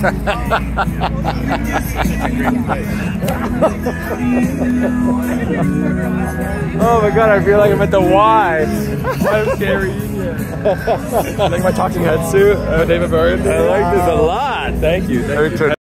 oh my god, I feel like I'm at the Y. I'm scary. like my talking head suit, uh, David Byrne. I like this a lot. Thank you. Thank you.